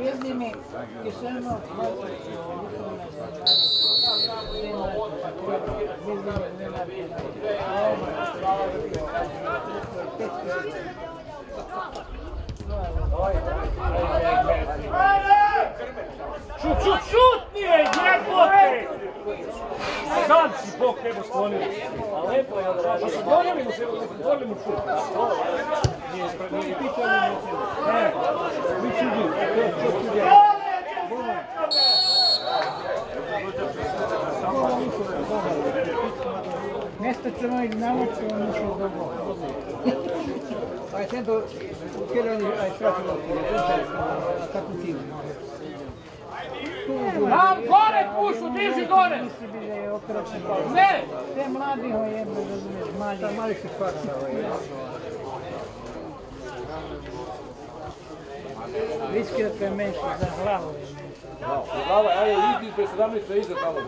Vezani kišeno Šut, šut, šut nije, jebote! Sad si Bog tebe sklonio. A lepo je odražio. Pa se donijeli mu se, donijeli mu šut. Mjesto ćemo i nauči, on ušao dobro. Ma essendo che non hai fatto la tacutina. Nam gore pušu, diži gore! Nisi bile okrećene. Ne! Te mladi ho jebe, razumiješ, mali. Sta male si spara ovaj. Viski da te menši za glavu. Bravo, ajde, idi ispred 17 iza tamo.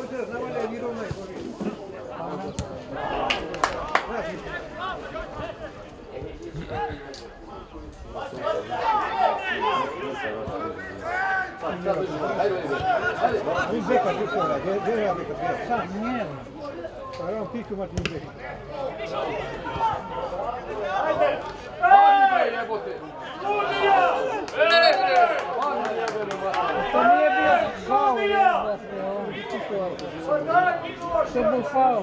Uite, znamo da je mirovna i gori. Mi beka tu kora, gdje je beka bio? Sam, njel. Pa je on piku mat mi beka. Vani bre, jebote! To nije bio faul, jebate, on pikovao. To je bio faul.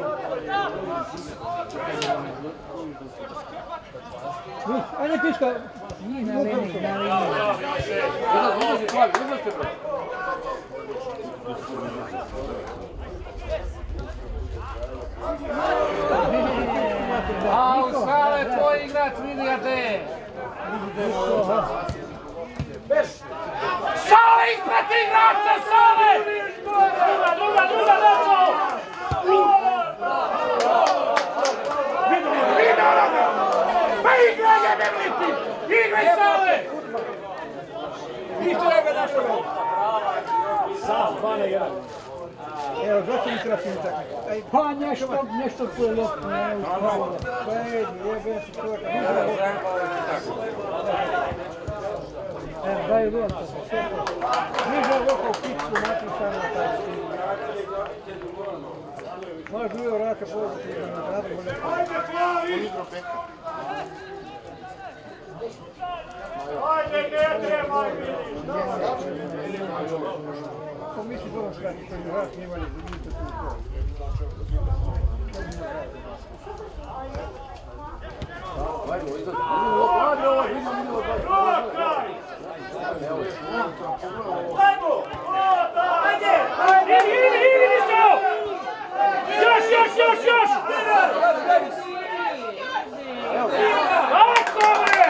A u Sale tvoj igrač Vilijade! Sale ispred igrača, Sale! Druga, druga, druga, dobro! Pa igraj jebem ti! Igraj Sale! Ništa ne ga našao! Sam, dva na jedan. evo, zašto mi treba tako? Aj, Pa nešto, nešto tu je lopno, ne uspavalo. pa jedi, jebem se čovjeka. Ništa Evo, daju ruku, sve to. Niža ruka u pičku, mati šta na taj stil. Možeš drugo raka pozati da ne radi, može Ko misli to je rak, nema li vidite tu to. Hadi ovo, vidimo, vidimo, Idi, idi, idi, Mišo! Još, još, još, još! Tako bre!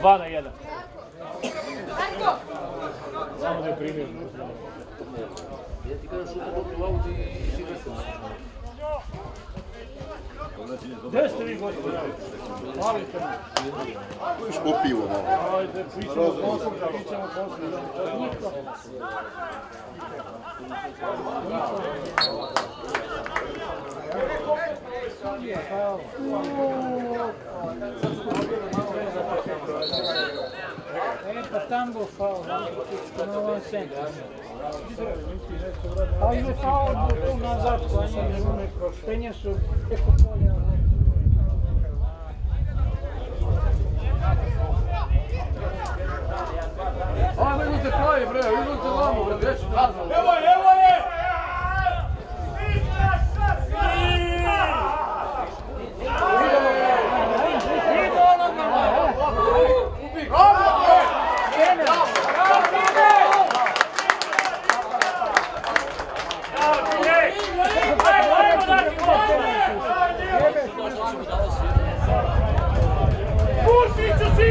Dva na jedan. Samo da je primjer. Ja ti kažem šuta loptu u aut i si vesel. Gdje ste vi gospodine? Hvalite me. Još po pivo malo. Ajde, pričamo poslije, pričamo poslije. E, pa tango što na ovom centru. A je faul tu nazad, klanjanje, penje su preko polja. Ajmo, idite plavi bre, idite vamo bre, gdje ću kazao? Evo je, evo je!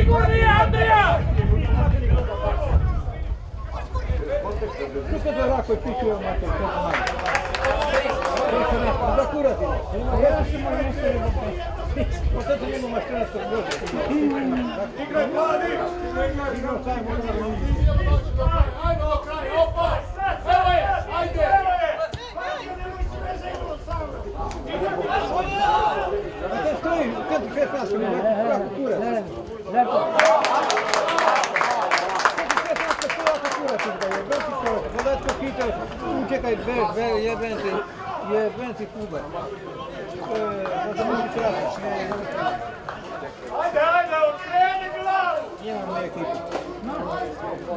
Pušiću sigurni, Andrija! Kako da rako je pičio, mati, to je malo. To je kuratina. A ja sam malo mislio da Pa sad njemu mašina što može. Igraj mladi! Igrao sam, ono Ajmo, kraj, opa! Evo je, ajde! A te stoji, kad ti šest nas, kako kurac. Ne, lepo. Podatko pita, uciekaj bez, bez, jebęcy, jebęcy kubek. Bo to musi trafić, nie, Ajde, ajde, okreni glavu! nie mam na ekipy.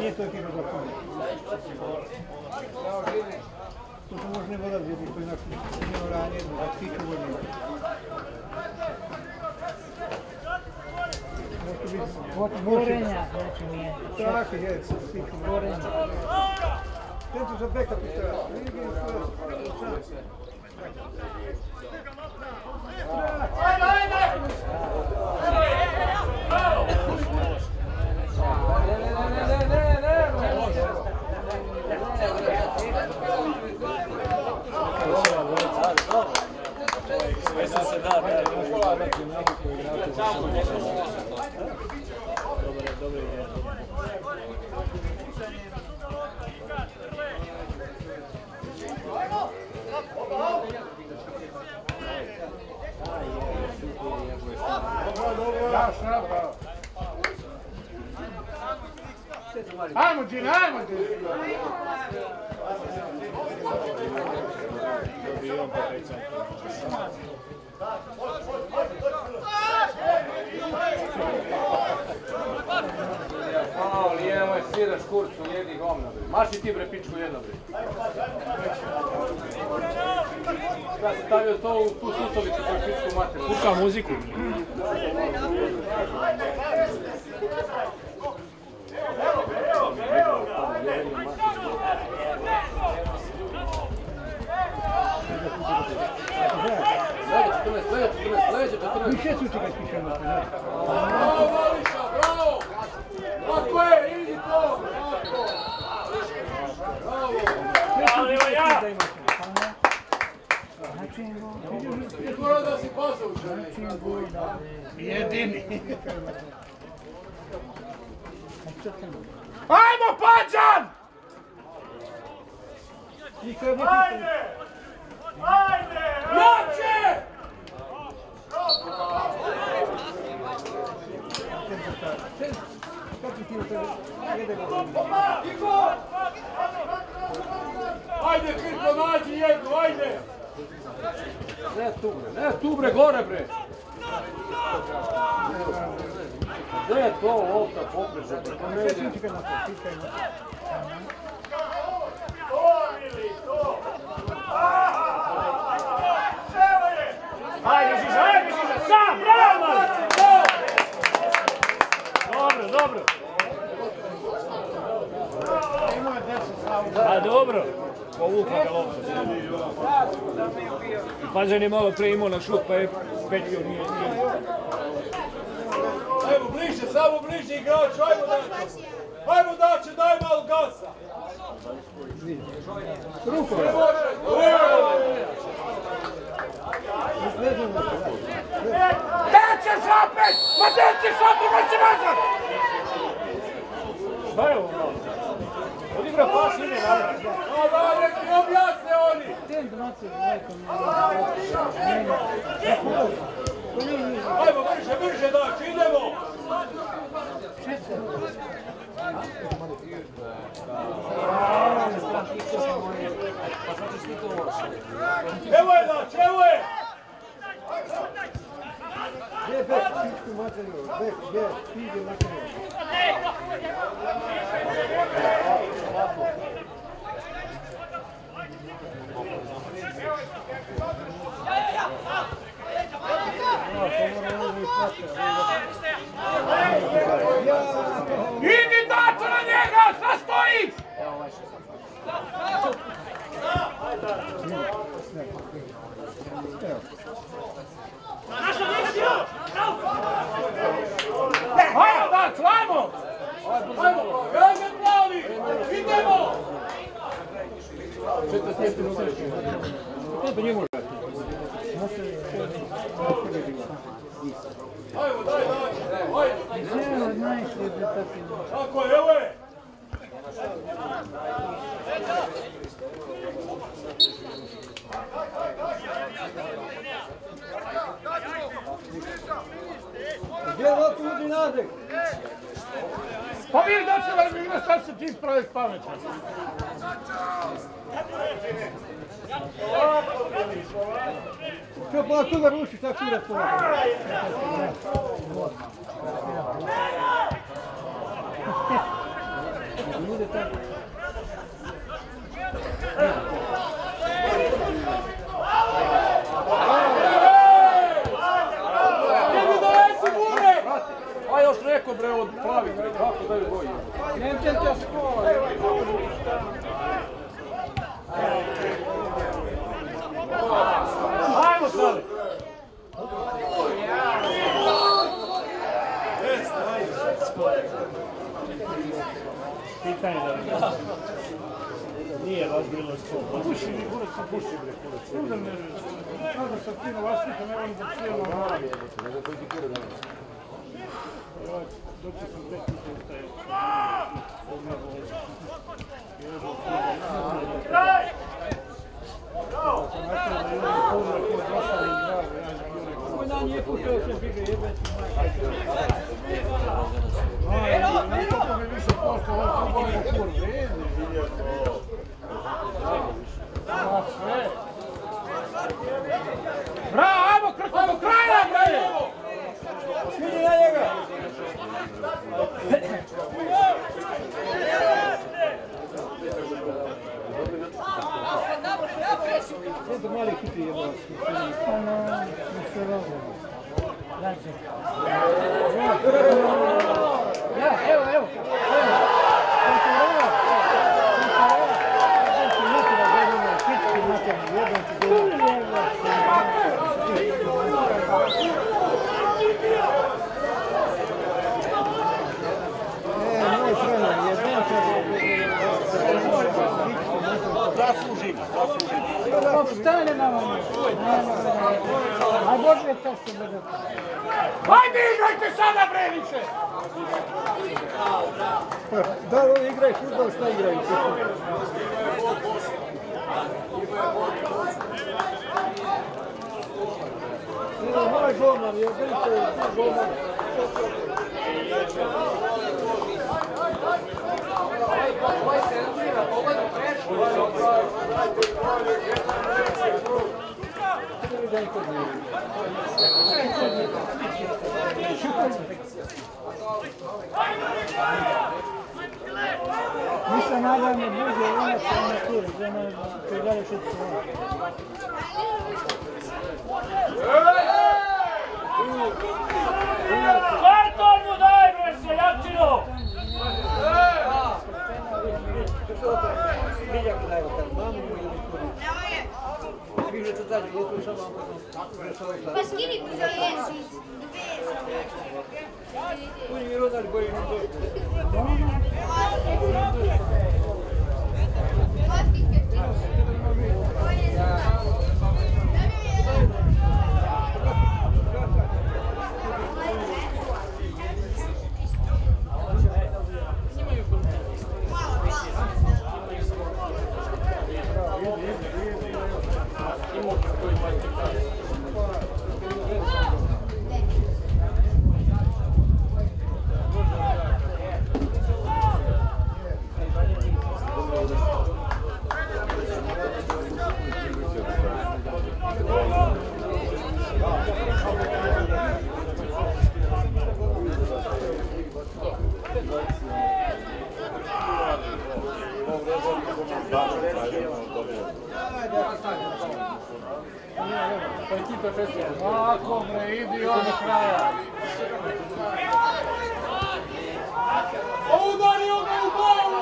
Nie to ekipa za koniec. To Отворена, значи ми е. Так е, отворена. Тенто за бека пистера. Виги, Ajde, ajde! Sve sam se da, da, da, da, da, da, da, da, da, da, da, Dobre deň. Ti bre pičku jedno bre. Sam stavio to u tu sutovicu koju pičku materiju. Pušta muziku. Sledeće, 14, sledeće, 14, sledeće, 14. Više su čekaj pišemo. Bravo, Ajmo, Pađan! Ajde! Ajde! Jače! Ajde, Kirko, nađi jednu, ajde! Ne tu bre, ne tu bre, gore bre! Gde je to lopta bre, to ne to! Evo je! Ajde, Mali! Dobro. Povukla ga lopta. Pađan je malo pre imao na šut, pa je petio, nije. Ajmo bliže, samo bliže igrač, ajmo dače! Ajmo dače, daj malo gasa! Ruko, Ne može! Gde ćeš opet? Ma gde ćeš opet da se nazad? Šta je ovo? Odigra pas, ide napred. A da, nek mi objasne oni! ten donacije, majko mi Ajmo brže, brže dače, idemo! Evo je dače, evo je! gdje je bek, pičku materiju, bek, gdje. Idi Ajmo, daj, daj! Ajmo! Ajmo! Ajmo! Ajmo! Se ti ispravi pametno. Što pa tu da rušiš, tako ide to. Ide tako. Idi donesi bure. A još neko bre od plavi, kako da je boji. Ne te te skoro. Ajmo sad. Pitanje da li nije vas bilo sto. Puši mi, kurac se puši bre, kurac. Udar me, kada sam fino vaspitan, evo mi da cijelo mali. Dok sam tek ustaje. Ovo dan nije puštao se bige Sviđi na njega! Eto mali hipi jebati. Ono, što robo. Znači. Ja, evo, evo. Evo. Kontrola. Kontrola. Znači, neki da gledamo, pitki, neki jedan ti gledamo. E, moj trener, jedan Zaslužimo, zaslužimo. Opstane na vam. A Bože, to se bude. Ajde, igrajte sada, bre, više! Da, oni igraju futbol, šta igraju? Evo, moj golman, je vidite, golman. Mi se nadamo bude inače na turi, gdje nam koji dalje šut Karton mu daj, bre, seljačino! Viljak daje kad mamu ili kuri. Ma skini cosa esci? Oni mi Ako, bre, idi on kraja. Udario ga u glavu.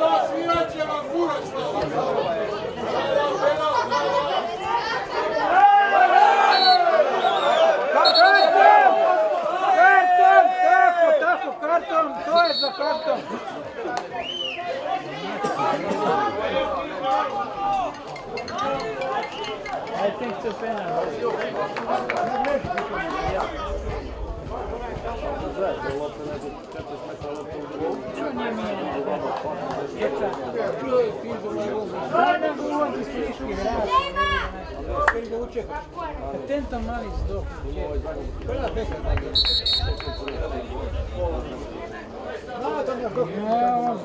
Da, svirat će vam kurac. Karton! Karton! Tako, tako, karton! To je za karton! Tek se penal. Čo nije mijenjeno? Djeca. Daj nam ga ulazi sliški vrat. Atento mali zdok. No, on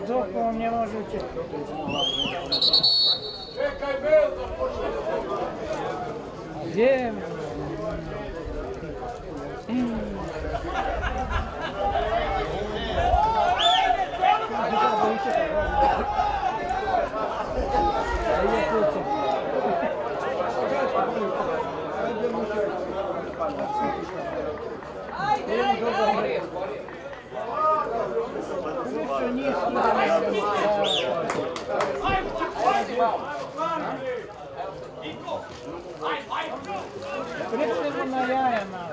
zdok, on nie može uciekati. Čekaj, Belda, Prečemo na jajama.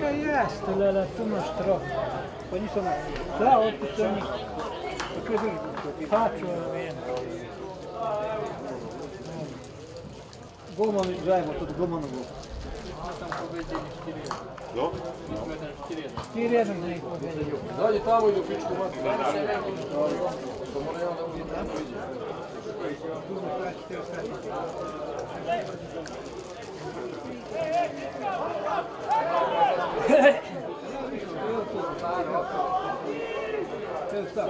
Kaj jeste, lele, tu imaš trop. Pa nisem, da, odpisal njih. Pačo, ne vem. Golman zajedno, to golmanovo. Jo? 4-1 na ih pobedio. Dalje tamo i do pičku mati. Čekaj,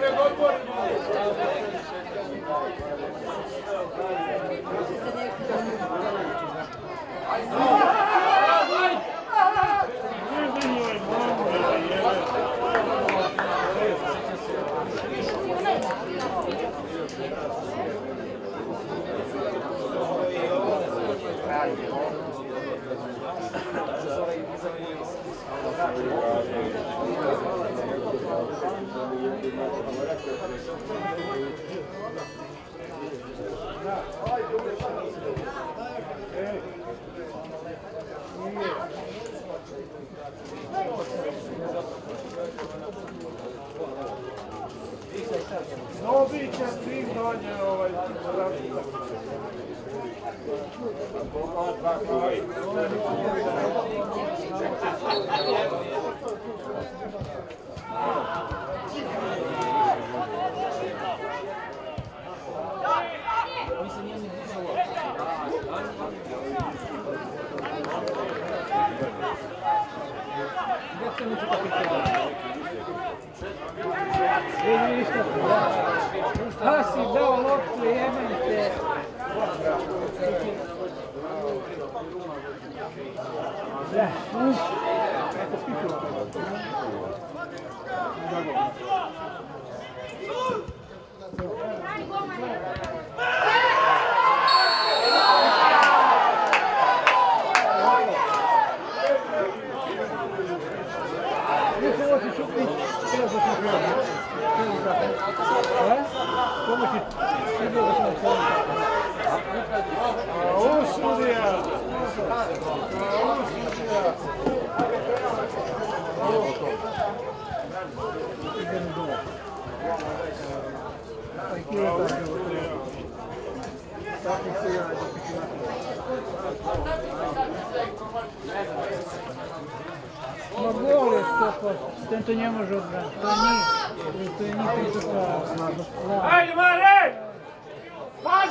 nego Novića svim donje ovaj Ova dva koji. Da, uf. Nisam otišao šutnić, treba da sam prijavio. Pomoći, vidio da sam stavio. A usudija! A usudija! Ma gol je to, ten to ne može odbraniti. To nije, to je nikad tako. Ajde, Mare!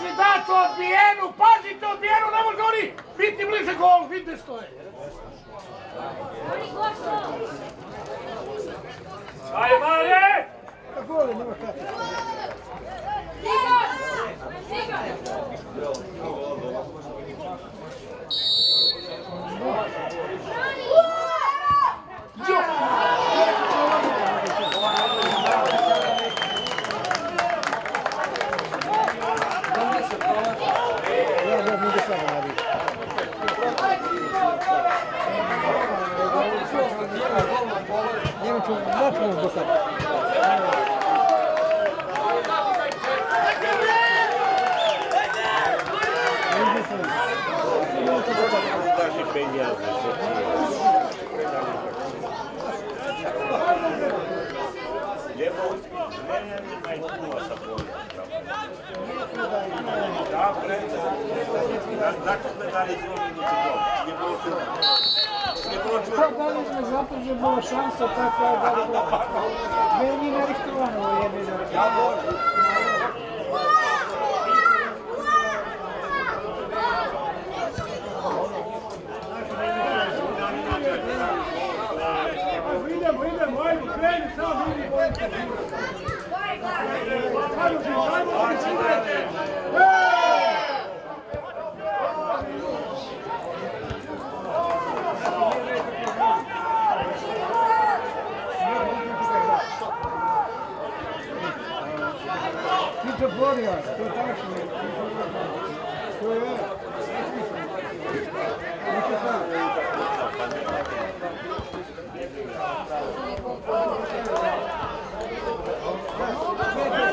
Pazi da to odbijenu, pazite odbijenu, ne može oni biti bliže golu, vidite što je. Ajde, Mare! Gole, nema nije Much, much more look up. Da, da, da, da, da, da, da, da, da, da, da, da, da, da, da, da, da, da, da, li smo zato že bila šansa takva da je bilo. Meni je narihtovano ovo jedino. Idemo, idemo, ajmo, kreni sam, vidi bojite. Ti to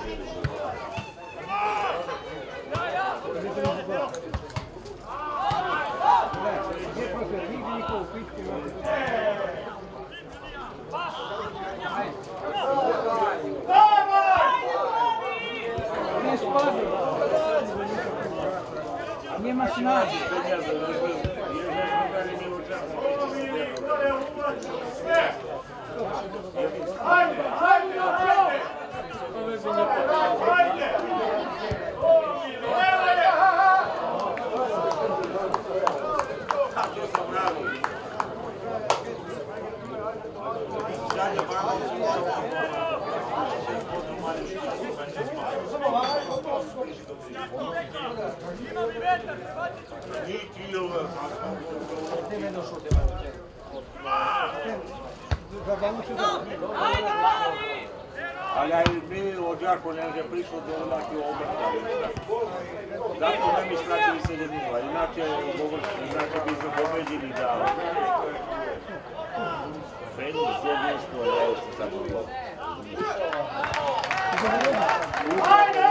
Nema snage. Ajde, ajde, ajde! Ajde! Ali aj mi od Jarko ne može prišlo do onake obrta. Zato ne mi skratili se jednila, inače, inače bi smo pobeđili da... Fenis jedinstvo, ne ovo što sam bilo. Ajde,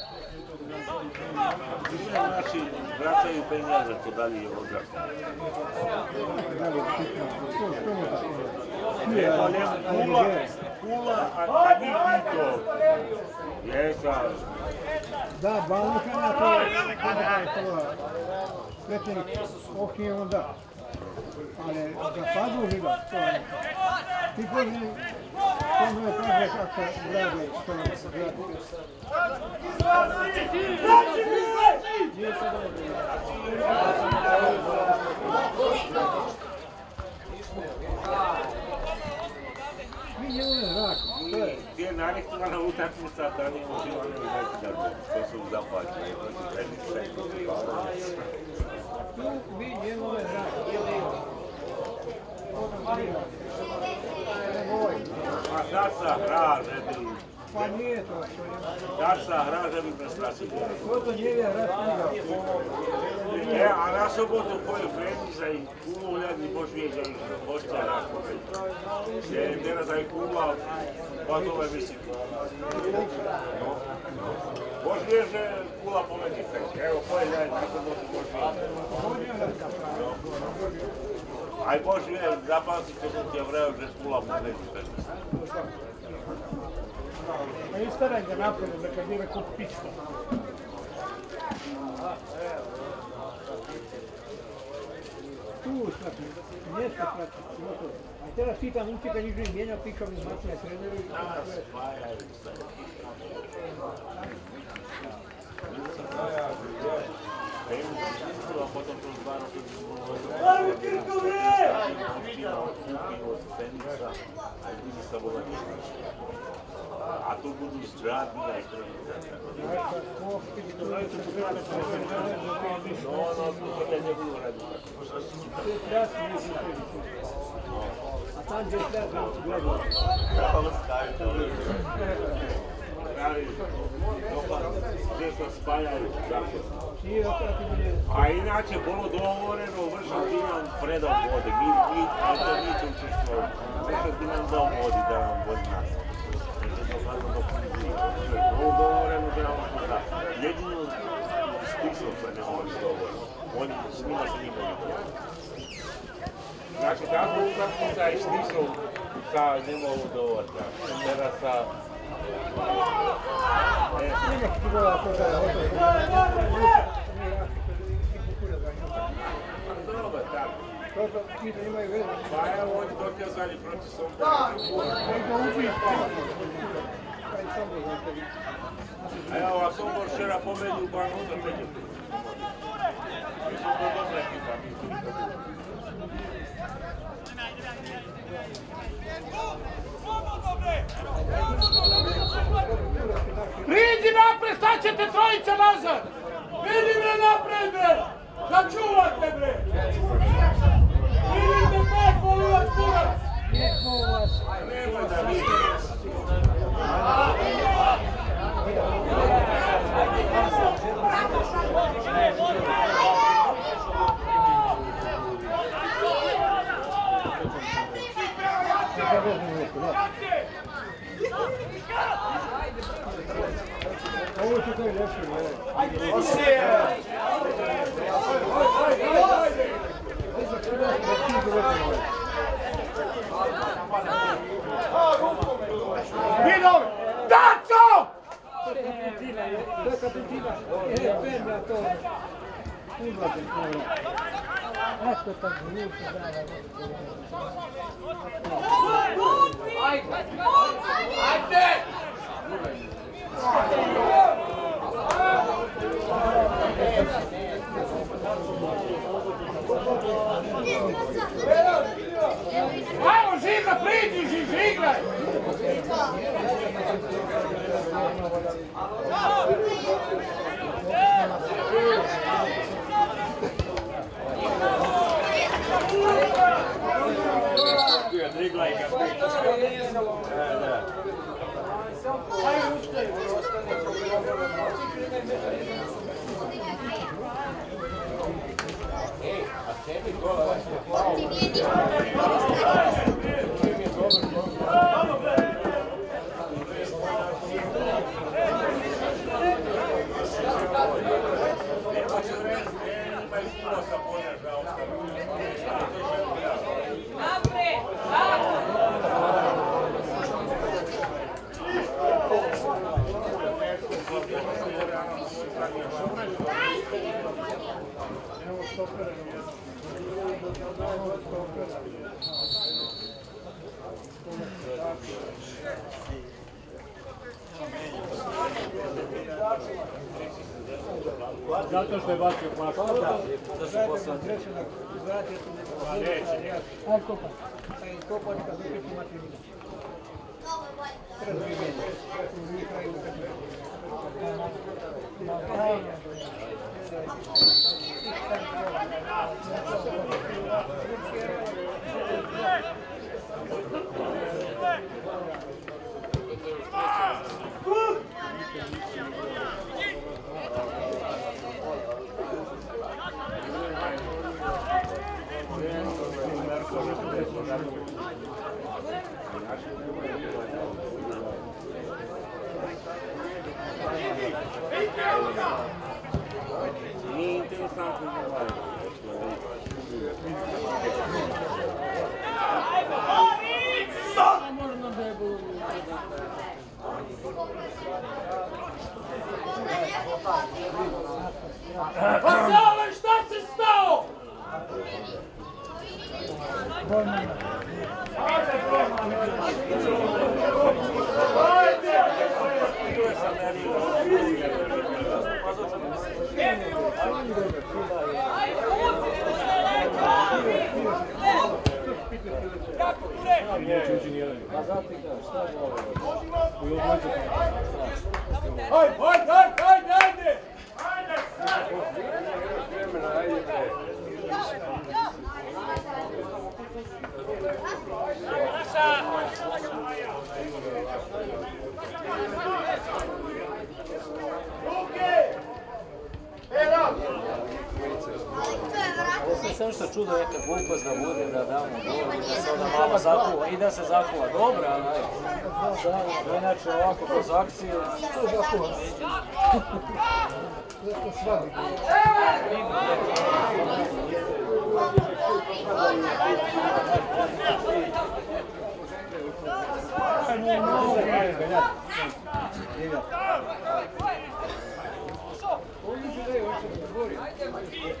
Znači, vraćaju penjaze to dalje od Jarka. Da li hitno? Što, što mu tako? Nema, nema, kula, a kad njih ni to. Jesa, Da, na to, je svećenik ohnije onda. Ali da padnu živa, je. Ti koji je to narihtovana utakmica, da nije uživano i nekada, što su zaplaćeni. Tu vi je uvijek zrak. A sad sa hraže bi, Pa nije to što je. hraže bi prestrasili. Ko to nije rat E, a na sobotu koju Freniza i Kulja ni boš vijeđa i hošća rakovi. Je, teraz aj Kula, pa to je mislim. Boš viježe Kula pomeni Freniza. Evo, koje je na sobotu boš. Aj Bože, zapamti što sam ti je vreo, že skula mu neću Ma istaraj ga napolje, da kad ide kup pička. Tu šlati, mjesto šlati, gotovo. A teraz ti tam uči kad iđu mijenja pičovi zmatne treneru i tako sve. potom kroz dva roka a tu budu zdravni i No, no, tu se ne budu raditi. A tam gdje je šljat, Nije. A inače, bilo dogovoreno, vršak ti nam predao vode, mi, mi, a to mi će učestvovati. Vršak ti nam dao vodi da nam vodi nas. Znači. Bilo dogovoreno da nam da. Jedino spisno se ne. Oni, s njima se vodi. Znači, tako utakmica i smisao sa ne mogu sa Nema ti gola to da je gotovo. Dobro, tako. To što ti da imaju veze. Pa evo, oni dokazali protiv Sombora. Kaj ga ubi. Kaj sam ga znači. A evo, a Sombor včera pobedi u Banu za Peđu. Mi smo to dobra ekipa, mi smo to Priđi napred, staćete trojica nazad! Vidi me napred, bre! Da čuvate, bre! Vidite pet, molim vas, kurac! Nema da vi. Ovo su to i nešto, ne. Vidi ove! Dato! To je kapitina. E, penda to. Uzlazi to. Eto tako, luči dala. Ajmo, Žiga, priđi, Žiga, igraj! Ti nije ništa Ima iskustva sa polja, žao. Zato što je bacio plašta. Aj kopa. Aj kopa, neka dođe tu materiju. Treba mi As aulas não se estão! Ой, Samo što čudo neka glupost da bude da damo gol, da se onda malo zakuva i da se zakuva. Dobro, ali ajde. Sad, inače ovako kroz akcije. To zakuva. Zato svadi. Vele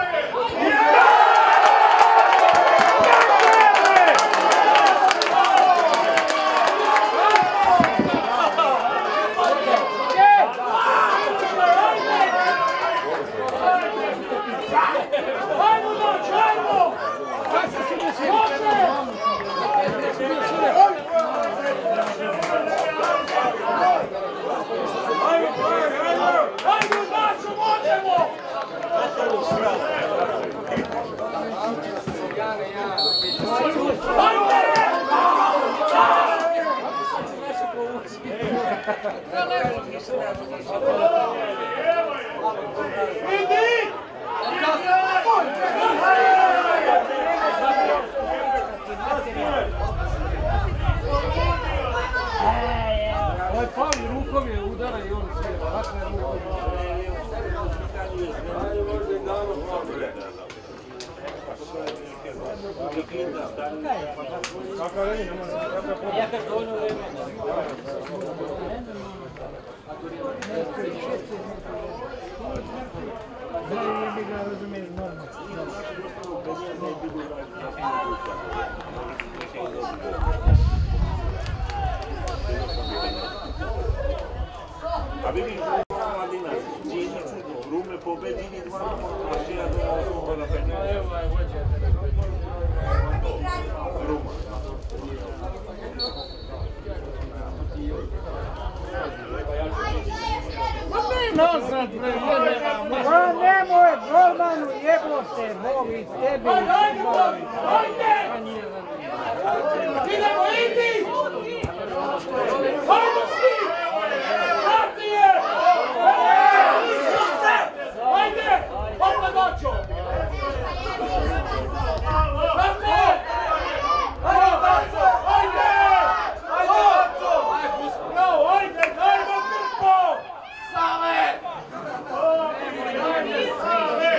Nazad, bre. Ma nemoj, golmanu, jebote, molim tebi. Hajde, hajde, molim, hajde! Idemo, idi! Hajmo svi! Vrati je! Isuse! Hajde! Hajde, Načo! Vrati! Hajde, Načo! Hajde! Hajde, Načo! Bravo, hajde, dajmo krpo! Sale! Sale!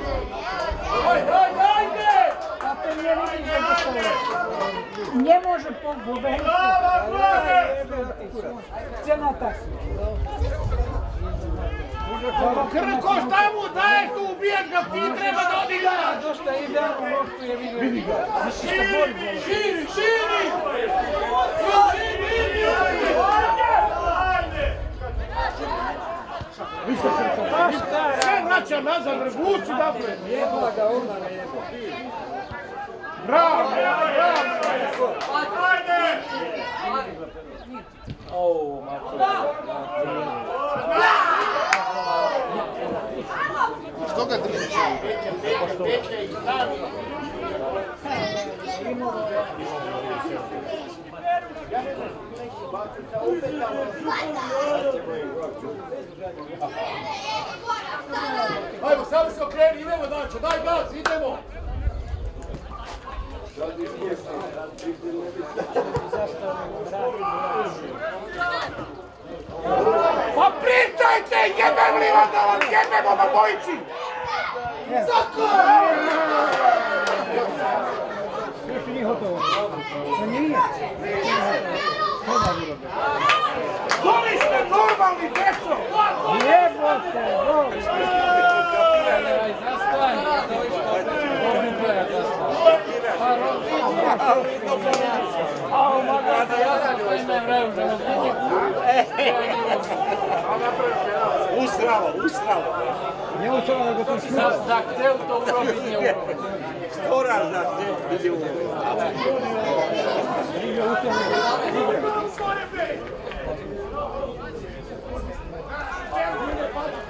Hajde, hajde, hajde! Kako nije vidim jednostavno. Ne Vlade! Cena taksi. Krko, šta mu daješ tu ubijat ga, ti treba da odigra! Dosta idealno loptu je vidio. Ga. Širi, širi! Širi, širi! Pa šta vraća nazad, vuci napred! Jebla ga ona ne jebla. Bravo, bravo! Što? Ajmo, samo se okreni, idemo Dančo, daj gas, idemo! Pa pričajte, jebem li vam da vam jebemo na bojici! Još nije gotovo. To nije. Koli ste normalni, deco! Jebote, bol. Usralo, usralo. Ne učela da ga to sluša. Sto raz da se vidi u Ajde,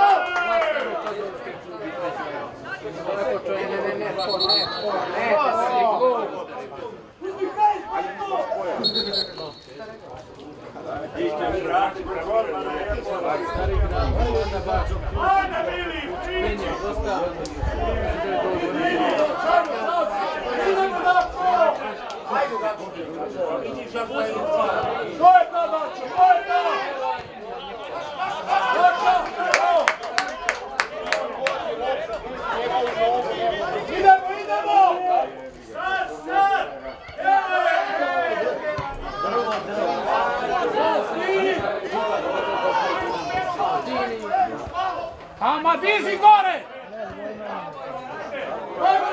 Ajde, Zabović! Ko je to došao? Ko je to? Ama diži gore! Ajmo!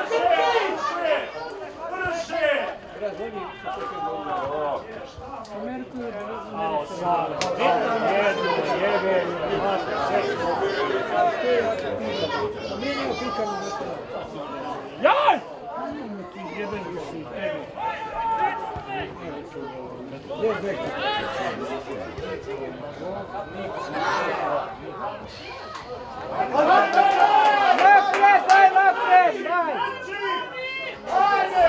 Naprijed, daj naprijed, daj. Ajde!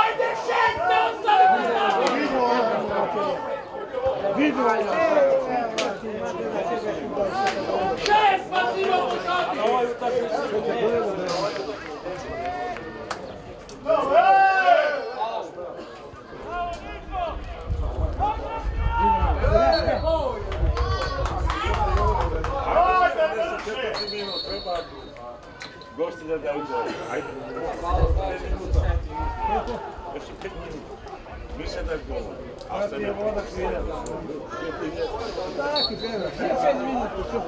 Ajde, šetne, ostali! Vidu. Šest, pa si imamo šati! treba gosti da da uđe. Ajde. Još je pet minuta. Više da govori. A ste ne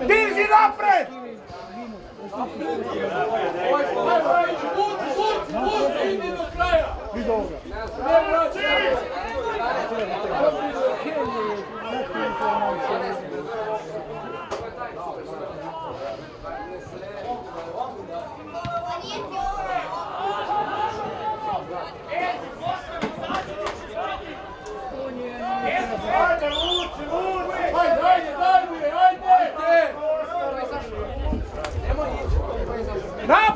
Diži napred! Vuci, vuci, vuci, idi do! Vidu ovoga. Ne vraćaj! Ajde, vuci, vuci! Ajde, ajde, daj mi je, ajde! Napred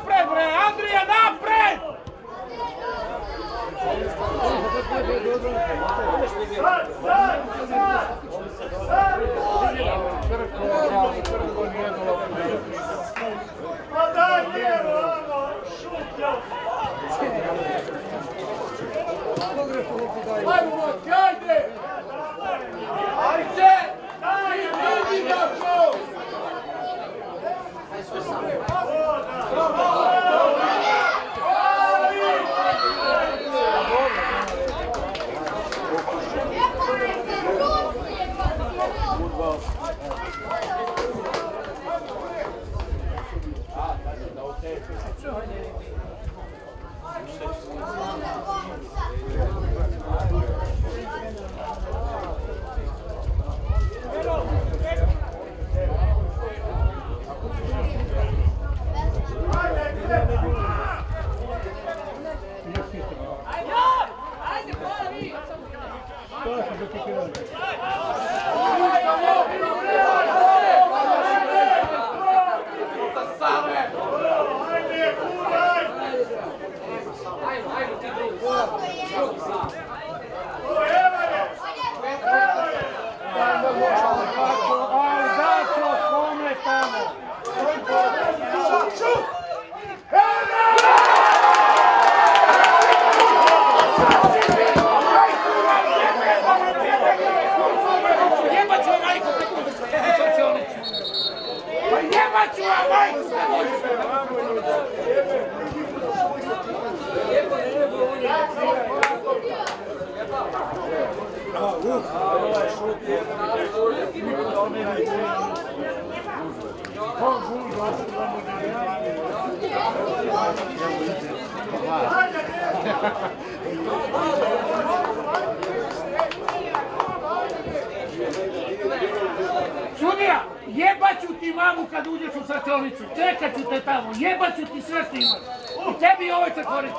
bre, Andrija, Sudija, jebaću ti mamu kad uđeš u sračonicu, čekat ću te tamo, jebaću ti sve što imaš. I tebi i ovoj četvorici.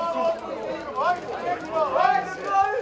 Mora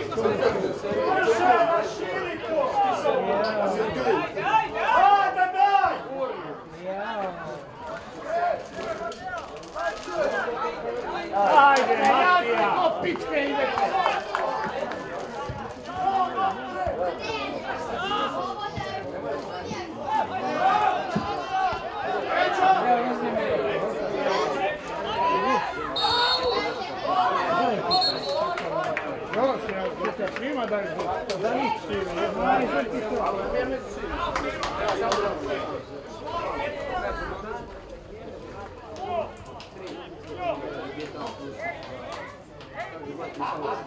Ajde, Ja Matija. ti ko pičke idete. Još ja, ja svima daj da njih svima. Najzad ti to. Kaj, te prišao ti nas.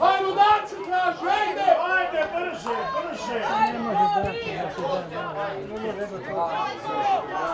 Ajmo daću, tražu, ejde! Ajde, brže, brže. Ne može da se da se da. Ne može da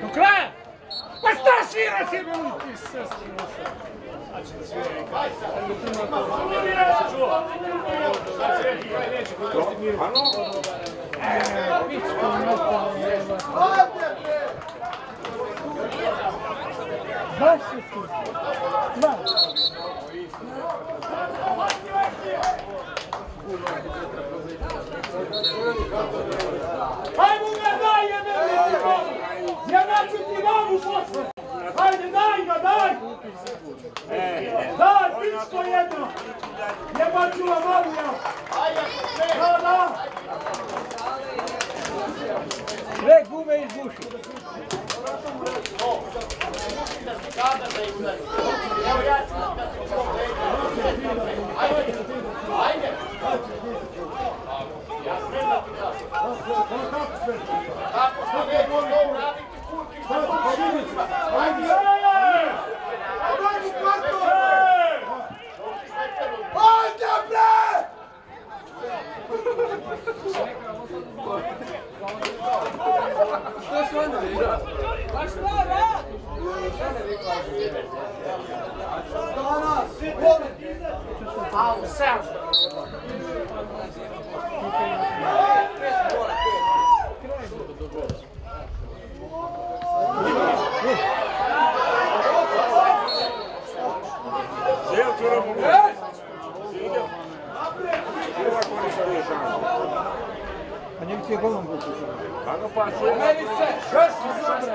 Do kraja! Pa šta sviraš je mi ti sestri Baš si ti. Dva. Ajmo ga daj, jebe mi! Ja ću ti mamu posle! Hajde, daj ga, daj! Daj, pičko jedno! Jebat ću vam mamu ja! Da, da! Sve gume iz duši! Evo ja ću da se Ajde! Ajde! Ja sve da ti kažem. Tako što ne mogu uraditi. Donos! Ao Celso! тебе голым будет. А ну пошли. Шесть, шесть, шесть, шесть,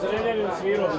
Zrenjanin svirao u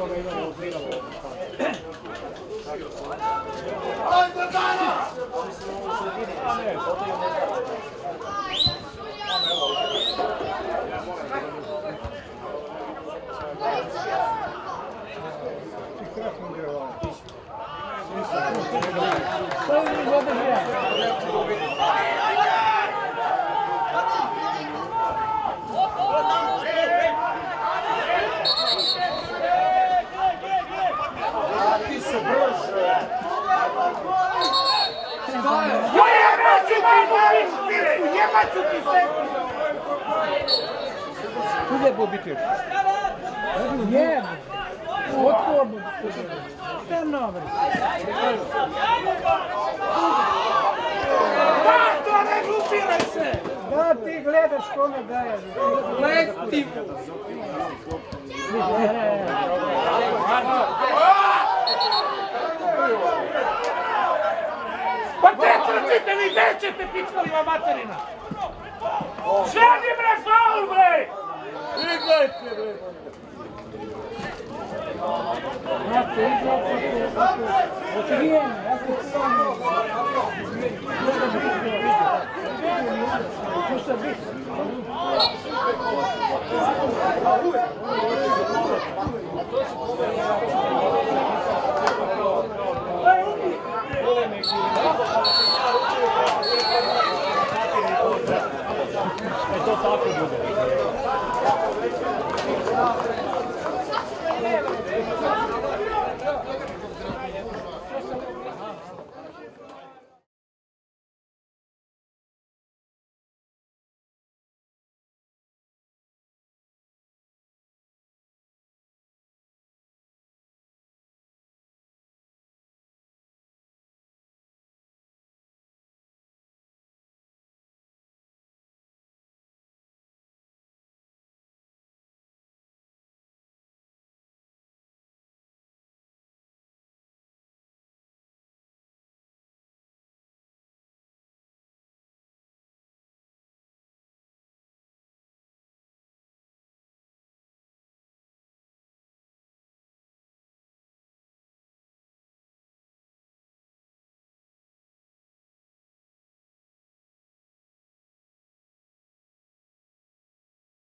toga Dana! Thank you. se brže. Šta je? Moja ti u Njemaču ti sestri! Kuda je Bobi Tiš? Njemu. Da, to ne glupiraj se! Da, ti gledaš kome daje. Gledaj ti! Pa te trčite vi, gdje ćete pičkali vam materina? Bre, faul bre! Igrajte bre! E to tako bude.